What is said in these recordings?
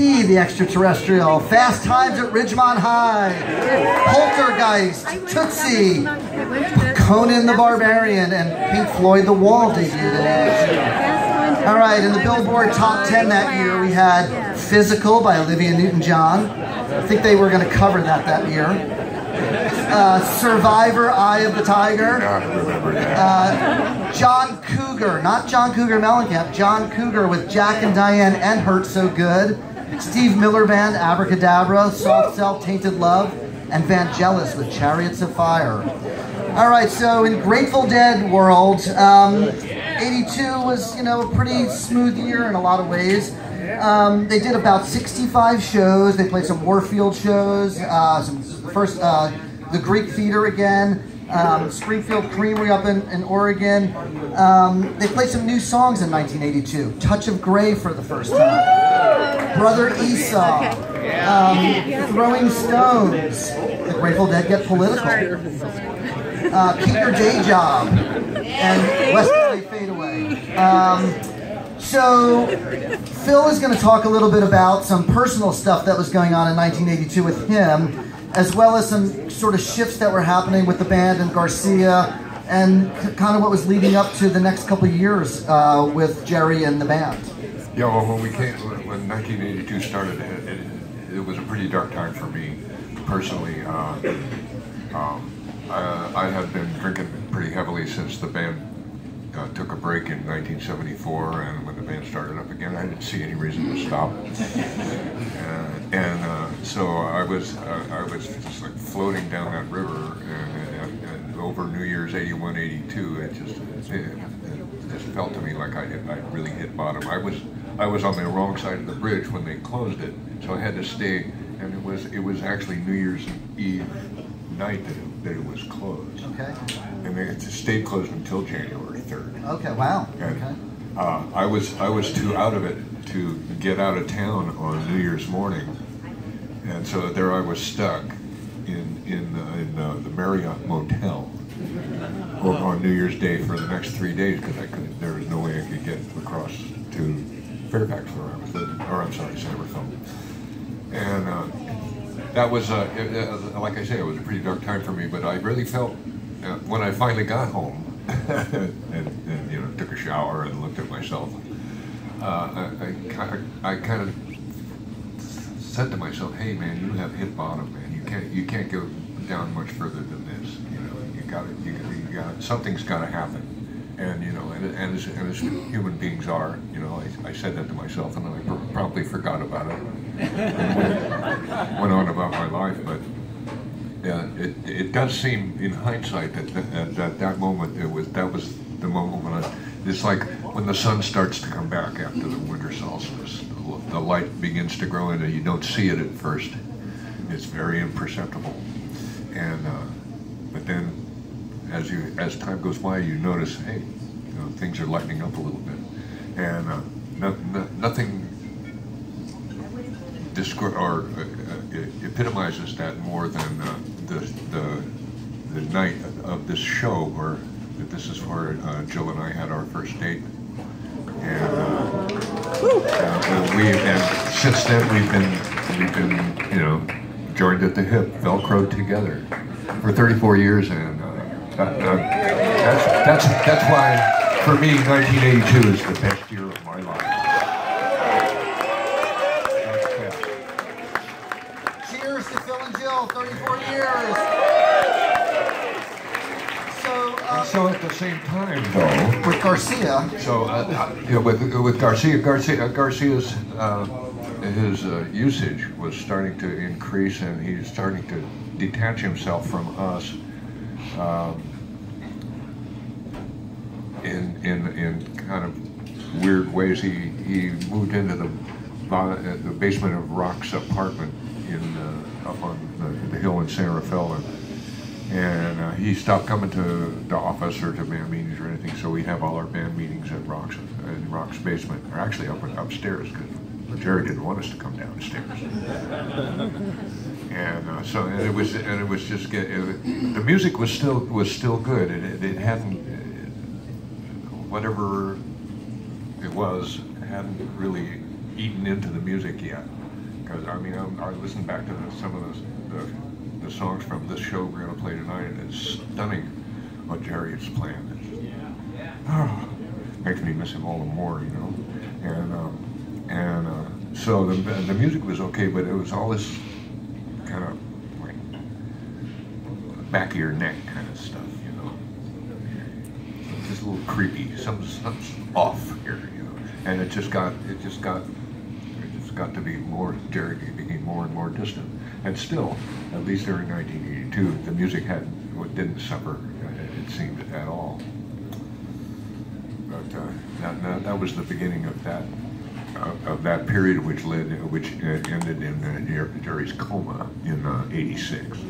The Extraterrestrial, Fast Times at Ridgemont High, Poltergeist, Tootsie, Conan the Barbarian, and Pink Floyd The Wall debuted in 82. All right, in the Billboard Top 10 that year, we had Physical by Olivia Newton-John. I think they were going to cover that that year. Uh, Survivor, Eye of the Tiger. Uh, John Cougar, not John Cougar Mellencamp, John Cougar with Jack and Diane and Hurt So Good. Steve Miller Band, Abracadabra, Soft Cell, Tainted Love, and Vangelis with Chariots of Fire. All right, so in Grateful Dead world, um, 82 was, you know, a pretty smooth year in a lot of ways. Um, they did about 65 shows. They played some Warfield shows, uh, some first uh, the Greek Theater again, um, Springfield Creamery up in, in Oregon. Um, they played some new songs in 1982. Touch of Grey for the first time. Brother Esau. Um, Throwing Stones. The Grateful Dead get political. Uh, keep your day job. And West LA Fade Away. Um, so, Phil is going to talk a little bit about some personal stuff that was going on in 1982 with him as well as some sort of shifts that were happening with the band and Garcia, and kind of what was leading up to the next couple of years uh, with Jerry and the band. Yeah, well, when we came, when 1982 started, it, it, it was a pretty dark time for me personally. Uh, um, I, I, had been drinking pretty heavily since the band uh, took a break in 1974, and when the band started up again, I didn't see any reason to stop. Uh, and uh, so I was uh, I was just like floating down that river, and, and, and over New Year's 81, 82, it just it, it just felt to me like I I really hit bottom. I was I was on the wrong side of the bridge when they closed it, so I had to stay. And it was it was actually New Year's Eve night that it, that it was closed. Okay. And it stayed closed until January 3rd. Okay, wow. And, okay. Uh, I was I was too out of it to get out of town on New Year's morning, and so there I was stuck in in, uh, in uh, the Marriott Motel on New Year's Day for the next three days because I could there was no way I could get across to Fairfax where I was living, or I'm sorry, San Rafael. And uh, that was, uh, it, like I say, it was a pretty dark time for me, but I really felt uh, when I finally got home and, and, you know, took a shower and looked at myself, uh, I, I, I kind of said to myself, hey man, you have hit bottom, man. You can't, you can't go down much further than this. You know, you got you, you got something's got to happen. And you know, and, and, as, and as human beings are, you know, I, I said that to myself, and I pr promptly forgot about it. went on about my life, but yeah, it, it does seem in hindsight that that, that that moment it was that was the moment when I, it's like when the sun starts to come back after the winter solstice. The, the light begins to grow in and you don't see it at first. It's very imperceptible, and uh, but then as you as time goes by, you notice, hey, you know, things are lightening up a little bit, and uh, no, no, nothing descri- or uh, uh, epitomizes that more than uh, the, the the night of this show where this is where uh, Jill and I had our first date, and, uh, we and since then we've been we've been you know joined at the hip, velcroed together for 34 years, and uh, that's that's that's why for me 1982 is the best year of my life. Cheers to Phil and Jill, 34 years. So, uh, So at the same time, though, with Garcia, so uh, uh, know, with with Garcia, Garcia Garcia's uh, his uh, usage was starting to increase, and he's starting to detach himself from us. Um, in in in kind of weird ways, he he moved into the uh, the basement of Rock's apartment in uh, up on the, the hill in San Rafael, and, and uh, he stopped coming to the office or to band meetings or anything. So we have all our band meetings at Rock's in Rock's basement, or actually up upstairs because Jerry didn't want us to come downstairs. and uh, so and it was and it was just get, it, the music was still was still good. It, it, it hadn't whatever it was hadn't really eaten into the music yet. because I mean I'm, I listened back to the, some of the, the, the songs from this show we're going to play tonight, and it's stunning what Jerry is playing. It's, oh, makes me miss him all the more, you know. And um, and uh, so the the music was okay, but it was all this kind of like back of your neck kind of stuff, a little creepy. Something's, something's off here, you know. And it just got it just got it just got to be more Jerry became more and more distant. And still, at least during 1982, the music had didn't suffer. It seemed at all. But uh, that, that, that was the beginning of that uh, of that period, which led, which uh, ended in uh, Jerry's coma in '86. Uh,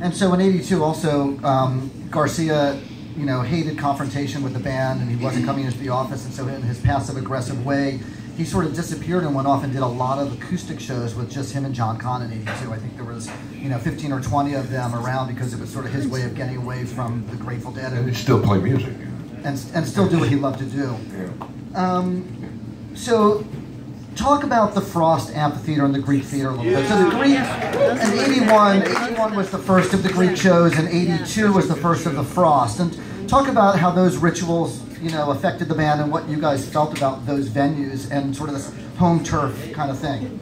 and so in '82, also um, Garcia, you know, hated confrontation with the band, and he wasn't coming into the office, and so in his passive aggressive way, he sort of disappeared and went off and did a lot of acoustic shows with just him and John Kahn in '82. I think there was, you know, 15 or 20 of them around because it was sort of his way of getting away from the Grateful Dead. And, and still play music. And, and still do what he loved to do. Yeah. Um, so talk about the Frost Amphitheater and the Greek Theater a little bit. So the Greek, in 81, 81 was the first of the Greek shows, and 82 was the first of the Frost. And talk about how those rituals, you know, affected the band and what you guys felt about those venues and sort of this home turf kind of thing.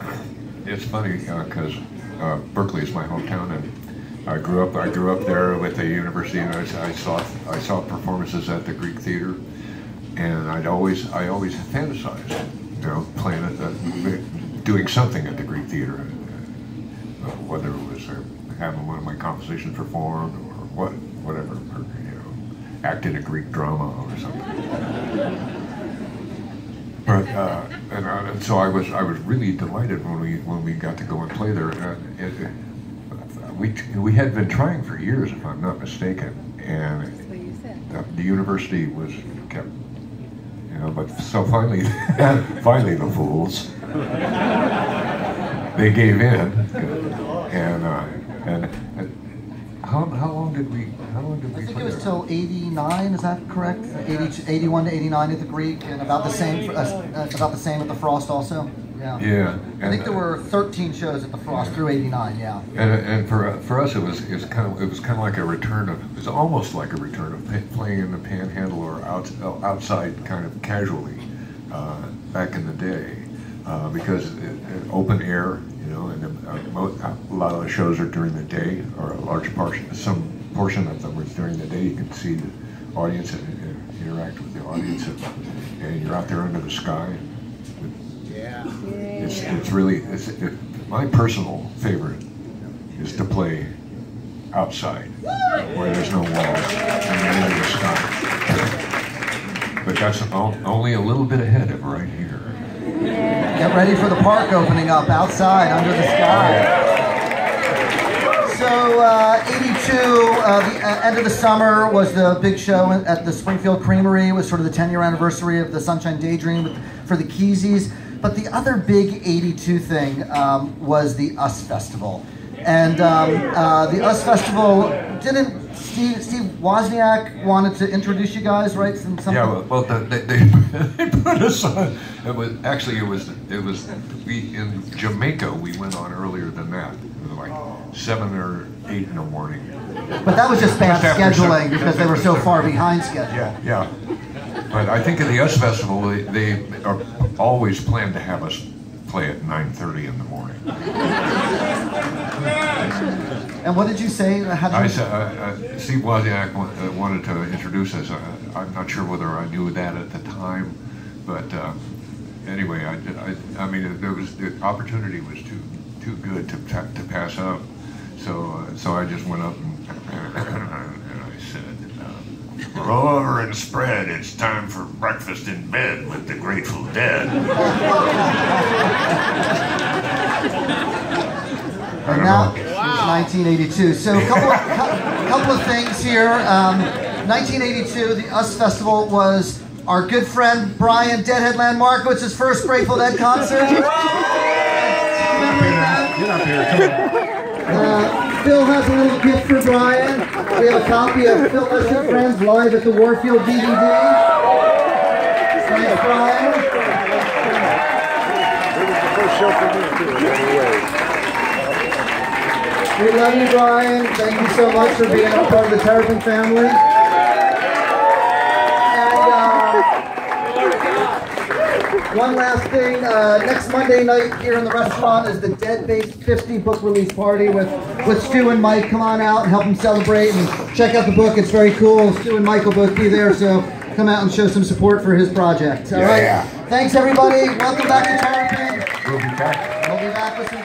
It's funny because uh, uh, Berkeley is my hometown, and I grew up. I grew up there with the university, and I, I saw I saw performances at the Greek Theater, and I'd always I always fantasized you know, playing at doing something at the Greek Theater, uh, whether it was uh, having one of my compositions performed or what, whatever, or, you know, acting a Greek drama or something. But uh, and, uh, and, so I was I was really delighted when we when we got to go and play there. And it, it, we we had been trying for years, if I'm not mistaken, and the, the university was kept know, but so finally, finally the fools, they gave in, and uh, and, and how, how long did we how long did we? I think it was till '89. Is that correct? 80, 81 to '89 at the Greek, and about the same uh, uh, about the same at the Frost also. Yeah. Yeah. I think there were 13 shows at the Frost through '89. Yeah. And, and for for us, it was it was kind of it was kind of like a return of it was almost like a return of playing in the Panhandle or out, outside kind of casually uh, back in the day uh, because it, it, open air, you know, and uh, a lot of the shows are during the day or a large portion, some portion of them was during the day. You can see the audience and, and interact with the audience, and, and you're out there under the sky. It's, it's really, it's, it, my personal favorite is to play outside where there's no walls and you're in the sky. But that's only a little bit ahead of right here. Get ready for the park opening up outside under the sky. So, uh, 82, uh, the uh, end of the summer was the big show at the Springfield Creamery. It was sort of the 10 year anniversary of the Sunshine Daydream with, for the Keseys. But the other big 82 thing um, was the US Festival. And um, uh, the US Festival didn't Steve, Steve Wozniak wanted to introduce you guys, right? Some, something? Yeah, well, the, they, they, they, put us on. It was actually it was it was we in Jamaica. We went on earlier than that. It was like seven or eight in the morning. But that was just bad scheduling seven, because they were so far behind schedule. Yeah, yeah. But I think at the US Festival, they, they are always plan to have us play at 9.30 in the morning. And what did you say? How did I said, uh, uh, Steve Wozniak uh, wanted to introduce us. Uh, I'm not sure whether I knew that at the time, but uh, anyway, I, I, I mean, there was the opportunity was too too good to to pass up. So uh, so I just went up and Roll over and spread. It's time for breakfast in bed with the Grateful Dead. and now, wow. 1982. So a couple, of, couple of things here. Um, 1982, the US Festival was our good friend Brian Deadhead Land Markowitz's first Grateful Dead concert. You're up here, come on. Uh, Phil has a little gift for Brian. We have a copy of Phil Lesh and Friends live at the Warfield DVD. Thanks, Brian. show for me too. We love you, Brian. Thank you so much for being a part of the Terrapin family. And uh, one last thing. Uh, next Monday night here in the restaurant is the DeadBase 50 book release party with, with Stu and Mike. Come on out and help them celebrate and check out the book. It's very cool. Stu and Mike will both be there, so come out and show some support for his project. All right. Yeah. Thanks, everybody. Welcome back to Terrapin. We'll be back. We'll be back with some.